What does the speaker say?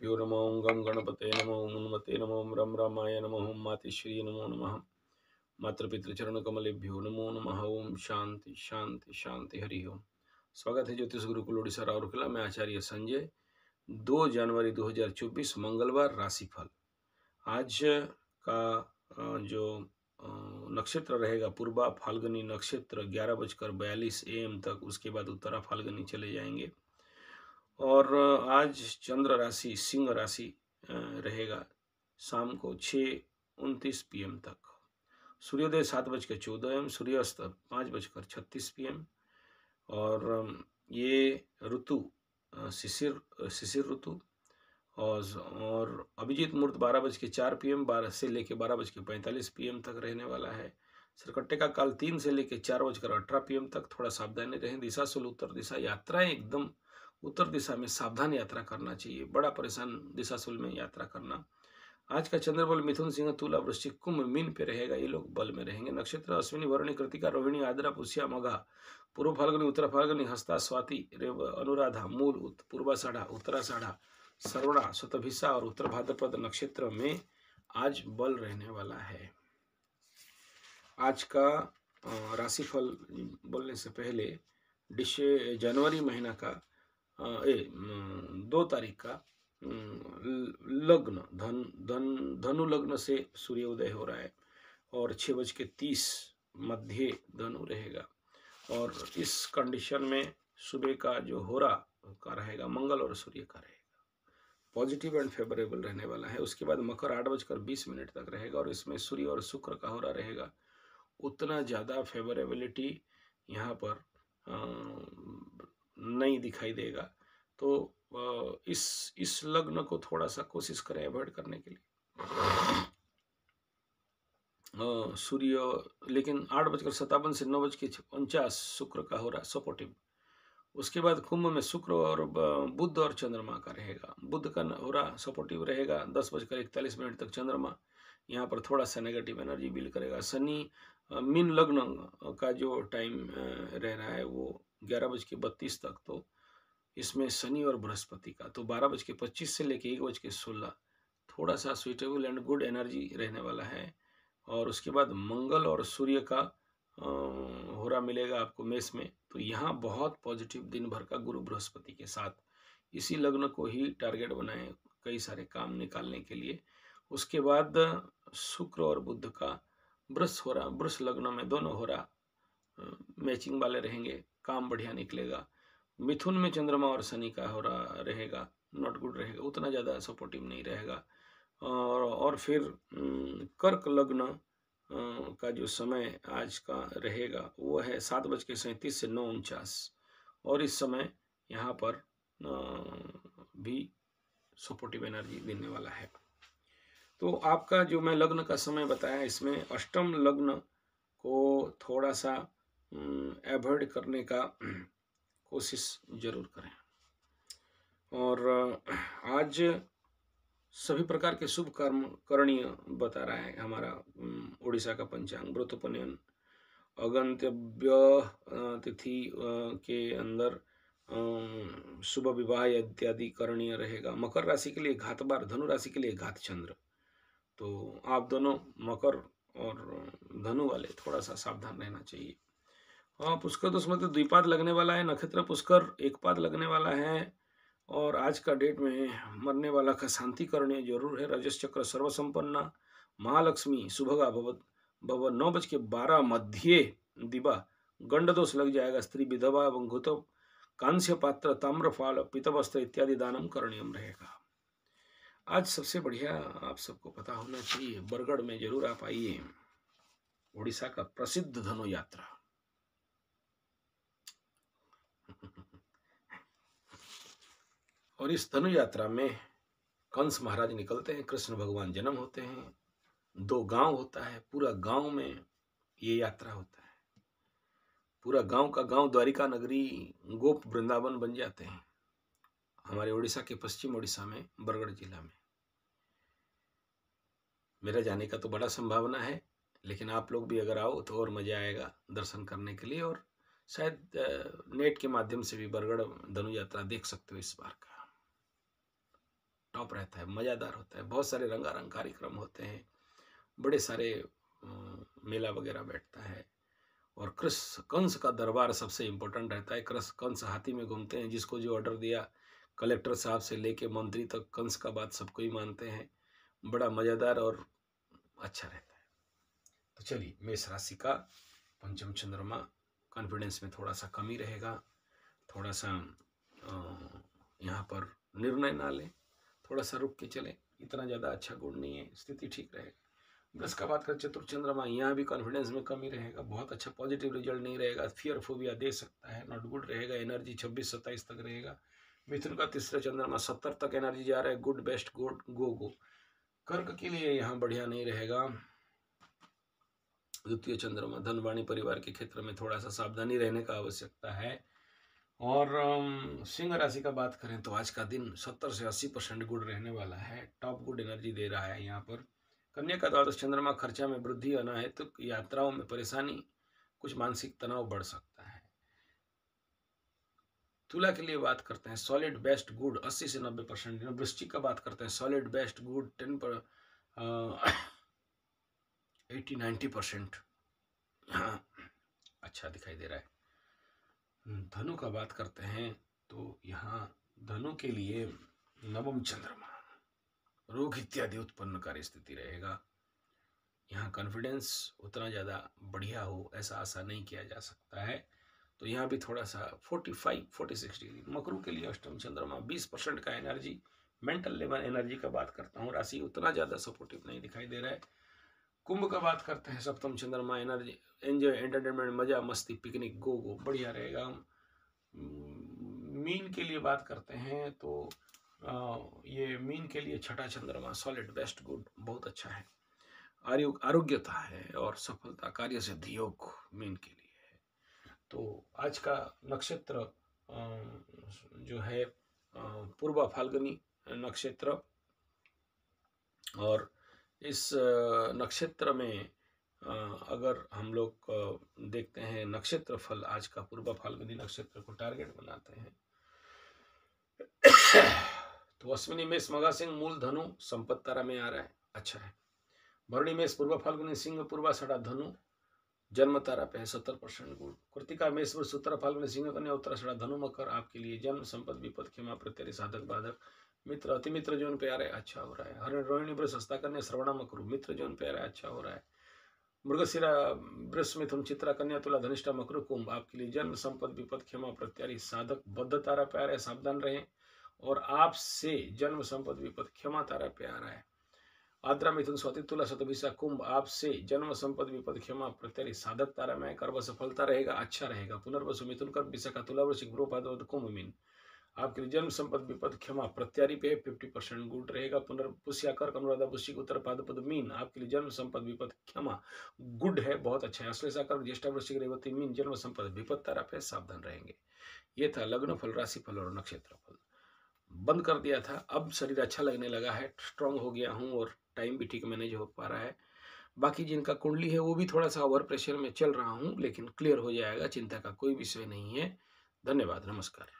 गुरुभ्यो नमो ओं गं गणपते नमो ओं हनुमते नमो ओं रं रामाय नमो ओं मातेश्वरी नमो नमः। मातृपितृचरणकमलेभ्यो नमो नमः। ओम शांति शांति शांति, हरि ओम स्वागत है ज्योतिष गुरुकुल उड़ीसा राउरकेला। में आचार्य संजय। दो जनवरी 2024 मंगलवार, राशिफल। आज का जो नक्षत्र रहेगा, पूर्वा फाल्गुनी नक्षत्र, ग्यारह बजकर बयालीस ए एम तक। उसके बाद उत्तरा फाल्गुनी चले जाएँगे। और आज चंद्र राशि, सिंह राशि रहेगा। शाम को छः उनतीस पी तक। सूर्योदय सात बज के चौदह एम सूर्यास्त पाँच बजकर छत्तीस पी और ये ऋतु शिशिर शिशिर ऋतु और और अभिजीत मुहूर्त बारह बज के चार पी एम बारह से लेकर बारह बज के पैंतालीस पी तक रहने वाला है। सरकट्टे का काल तीन से लेकर चार बजकर अठारह पी तक, थोड़ा सावधानी रहें। दिशा सुल उत्तर दिशा यात्राएँ एकदम उत्तर दिशा में सावधान यात्रा करना चाहिए, बड़ा परेशान दिशा सुल में यात्रा करना। आज का चंद्रबल मिथुन सिंह तुला वृश्चिक कुंभ मीन पे रहेगा, ये लोग बल में रहेंगे। नक्षत्र, अश्विनी, वरुणी, कृतिका, रोहिणी, आद्रा पुष्या मघा पूर्व फाल्गुनी, उत्तर फाल्गुनी, हस्ता, स्वाति, रेव, अनुराधा, मूल पूर्वा साढ़ा, उत्तरा साढ़ा सर्वणा शतभिषा और उत्तर भाद्रपद नक्षत्र में आज बल रहने वाला है। आज का राशिफल बोलने से पहले डिशे, जनवरी महीना का ए दो तारीख का लग्न, धन धन धनु लग्न से सूर्योदय हो रहा है और छः बज के तीस मध्य धनु रहेगा और इस कंडीशन में सुबह का जो हो रहा का रहेगा, मंगल और सूर्य का रहेगा। पॉजिटिव एंड फेवरेबल रहने वाला है। उसके बाद मकर आठ बजकर बीस मिनट तक रहेगा और इसमें सूर्य और शुक्र का हो रहा रहेगा। उतना ज़्यादा फेवरेबिलिटी यहाँ पर नहीं दिखाई देगा। तो इस इस लग्न को थोड़ा सा कोशिश करें अवॉइड करने के लिए। सूर्य, लेकिन आठ बजकर सत्तावन से नौ बज के उनचास शुक्र का हो रहा है सपोर्टिव उसके बाद कुंभ में शुक्र और बुद्ध और चंद्रमा का रहेगा। बुद्ध का हो रहा सपोर्टिव रहेगा, दस बजकर इकतालीस मिनट तक चंद्रमा। यहाँ पर थोड़ा सा नेगेटिव एनर्जी बिल करेगा। शनि मीन लग्न का जो टाइम रह रहा है वो ग्यारह बज के बत्तीस तक तो इसमें शनि और बृहस्पति का। तो बारह बज के पच्चीस से लेके एक बज के सोलह थोड़ा सा सुइटेबल एंड गुड एनर्जी रहने वाला है। और उसके बाद मंगल और सूर्य का हो रहा मिलेगा आपको मेष में। तो यहाँ बहुत पॉजिटिव दिन भर का गुरु बृहस्पति के साथ। इसी लग्न को ही टारगेट बनाए कई सारे काम निकालने के लिए। उसके बाद शुक्र और बुद्ध का ब्रश हो रहा ब्रश लग्न में दोनों हो रहा मैचिंग वाले रहेंगे, काम बढ़िया निकलेगा। मिथुन में चंद्रमा और शनि का हो रहा, रहेगा नॉट गुड रहेगा, उतना ज़्यादा सपोर्टिव नहीं रहेगा। और और फिर कर्क लग्न का जो समय आज का रहेगा, वो है सात बज के सैंतीस से नौ उनचास। और इस समय यहाँ पर भी सपोर्टिव एनर्जी देने वाला है। तो आपका जो मैं लग्न का समय बताया, इसमें अष्टम लग्न को थोड़ा सा एवॉइड करने का कोशिश ज़रूर करें। और आज सभी प्रकार के शुभ कर्म करणीय बता रहा है हमारा उड़ीसा का पंचांग व्रतोपनयन अगंतव्य तिथि के अंदर शुभ विवाह इत्यादि करणीय रहेगा। मकर राशि के लिए घात बार, धनु राशि के लिए घात चंद्र। तो आप दोनों मकर और धनु वाले थोड़ा सा सावधान रहना चाहिए। हाँ पुष्कर तो उसमें तो द्विपाद लगने वाला है, नक्षत्र पुष्कर एक पाद लगने वाला है और आज का डेट में मरने वाला का शांति करने ज़रूर है। रजस चक्र सर्वसंपन्ना, महालक्ष्मी, सुभगा भवत, भव नौ बज के बारह मध्य दिवा गंड दोष लग जाएगा, स्त्री विधवा एवं घुत कांस्य पात्र, ताम्रफाल, पितवस्त्र इत्यादि दानम करणीयम रहेगा। आज सबसे बढ़िया आप सबको पता होना चाहिए, बरगढ़ में ज़रूर आप आइए उड़ीसा का प्रसिद्ध धनु यात्रा और इस धनु यात्रा में कंस महाराज निकलते हैं, कृष्ण भगवान जन्म होते हैं। दो गाँव होता है, पूरा गाँव में ये यात्रा होता है। पूरा गाँव का गाँव द्वारिका नगरी गोप वृंदावन बन जाते हैं। हमारे उड़ीसा के पश्चिम उड़ीसा में, बरगढ़ जिला में। मेरा जाने का तो बड़ा संभावना है, लेकिन आप लोग भी अगर आओ तो और मज़ा आएगा दर्शन करने के लिए और शायद नेट के माध्यम से भी बरगढ़ धनु यात्रा देख सकते हो इस बार का। टॉप रहता है, मज़ेदार होता है। बहुत सारे रंगारंग कार्यक्रम होते हैं। बड़े सारे मेला वगैरह बैठता है। और कृष कंस का दरबार सबसे इम्पोर्टेंट रहता है। कृष कंस हाथी में घूमते हैं, जिसको जो ऑर्डर दिया कलेक्टर साहब से लेके मंत्री तक कंस का बात सबको ही मानते हैं। बड़ा मज़ेदार और अच्छा रहता है। तो चलिए, मेष राशि का पंचम चंद्रमा कॉन्फिडेंस में थोड़ा सा कमी रहेगा। थोड़ा सा यहाँ पर निर्णय ना लें। थोड़ा सा रुक के चलें। इतना ज़्यादा अच्छा गुण नहीं है। स्थिति ठीक रहेगा दस का बात कर चतुर्थ चंद्रमा यहाँ भी कॉन्फिडेंस में कमी रहेगा। बहुत अच्छा पॉजिटिव रिज़ल्ट नहीं रहेगा। फियर फोबिया दे सकता है। नॉट गुड रहेगा। एनर्जी छब्बीस सत्ताईस तक रहेगा। मिथुन का तीसरा चंद्रमा, सत्तर तक एनर्जी जा रहा है। Good best good go go कर्क के लिए यहाँ बढ़िया नहीं रहेगा। द्वितीय चंद्रमा, धनवाणी परिवार के क्षेत्र में थोड़ा सा सावधानी रहने का आवश्यकता है। और सिंह राशि का बात करें तो आज का दिन सत्तर से अस्सी परसेंट गुड रहने वाला है। टॉप गुड एनर्जी दे रहा है यहाँ पर। कन्या का द्वादश चंद्रमा खर्चा में वृद्धि अनाहित तो यात्राओं में परेशानी, कुछ मानसिक तनाव बढ़ सकता है। तुला के लिए बात करते हैं, सॉलिड बेस्ट गुड अस्सी से नब्बे परसेंट। वृश्चिक का बात करते हैं, सॉलिड बेस्ट गुड टेन पर एटी नाइन्टी परसेंट। हाँ अच्छा दिखाई दे रहा है। धनु का बात करते हैं तो यहाँ धनु के लिए नवम चंद्रमा, रोग इत्यादि उत्पन्न कार्य स्थिति रहेगा। यहाँ कॉन्फिडेंस उतना ज़्यादा बढ़िया हो, ऐसा आशा नहीं किया जा सकता है। तो यहाँ भी थोड़ा सा 45 46 डिग्री मकरू के लिए अष्टम चंद्रमा 20 परसेंट का एनर्जी मेंटल लेवल एनर्जी का बात करता हूँ, राशि उतना ज़्यादा सपोर्टिव नहीं दिखाई दे रहा है। कुंभ का बात करते हैं, सप्तम चंद्रमा एनर्जी, एंजॉय, एंटरटेनमेंट, मज़ा, मस्ती, पिकनिक, गो गो, बढ़िया रहेगा। मीन के लिए बात करते हैं तो ये मीन के लिए छठा चंद्रमा सॉलिड बेस्ट गुड बहुत अच्छा है। आरोग्यता है और सफलता, कार्य सिद्धि, योग, मीन के लिए है। तो आज का नक्षत्र जो है पूर्वा फाल्गुनी नक्षत्र और इस नक्षत्र में अगर हम लोग देखते हैं नक्षत्र फल, आज का पूर्व फाल्गुनी नक्षत्र को टारगेट बनाते हैं। तो अश्विनी में मगा सिंह, मूल धनु, संपत तारा में आ रहा है। अच्छा है। भरणी में पूर्व फाल्गुनी, सिंह, पूर्वा, सड़ा धनु, जन्म तारा पे है, सत्तर परसेंट गुण। कृतिका में सूत्र फाल्गुनी, सिंह कन्या, उत्तरा सड़ा धनु, मकर, आपके लिए जन्म संपद विपद, क्षमा, प्रत्यय, साधक, बाधक मित्र अति मित्र जोन पे आ रहा है अच्छा हो रहा है। हर रोहिणी ब्रस हस्ता करने श्रवणा मकरू मित्र जोन पे आ रहा है अच्छा हो रहा है। मृगशिरा वृष मिथुन चित्रा, कन्या, तुला, धनिष्ठा मकर, कुंभ, आपके लिए जन्म, संपद, विपद, क्षमा, प्रत्यारी, साधक, बद्ध तारा पे आ रहा है, सावधान रहें। और आपसे जन्म, संपद, विपद, क्षमा तारा पे आ रहा है। आद्रा मिथुन स्वाति, तुला, सतभिषा, कुंभ, आपसे जन्म, संपद, विपद, क्षमा, प्रत्यारी, साधक तारा में कर्म सफलता रहेगा अच्छा रहेगा। पुनर्वसु मिथुन कर, विशाखा तुला वृश्चिक कुंभ, मीन। आपके लिए जन्म संपद विपद क्षमा प्रत्यारी पे फिफ्टी परसेंट गुड रहेगा। पुनर्पुष्या कर अनुराधा पुष्यिक उत्तर पाद पद मीन, आपके लिए जन्म संपद विपद क्षमा गुड है, बहुत अच्छा है। ज्येष्ठा वृश्चिक रेवती मीन, जन्म संपद विपद तारा पे सावधान रहेंगे। ये था लग्न फल, राशि फल और नक्षत्र फल। बंद कर दिया था। अब शरीर अच्छा लगने लगा है स्ट्रांग हो गया हूँ और टाइम भी ठीक मैनेज हो पा रहा है। बाकी जिनका कुंडली है, वो भी थोड़ा सा ओवर प्रेशर में चल रहा हूँ, लेकिन क्लियर हो जाएगा, चिंता का कोई विषय नहीं है। धन्यवाद, नमस्कार।